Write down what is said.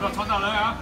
要传导人啊！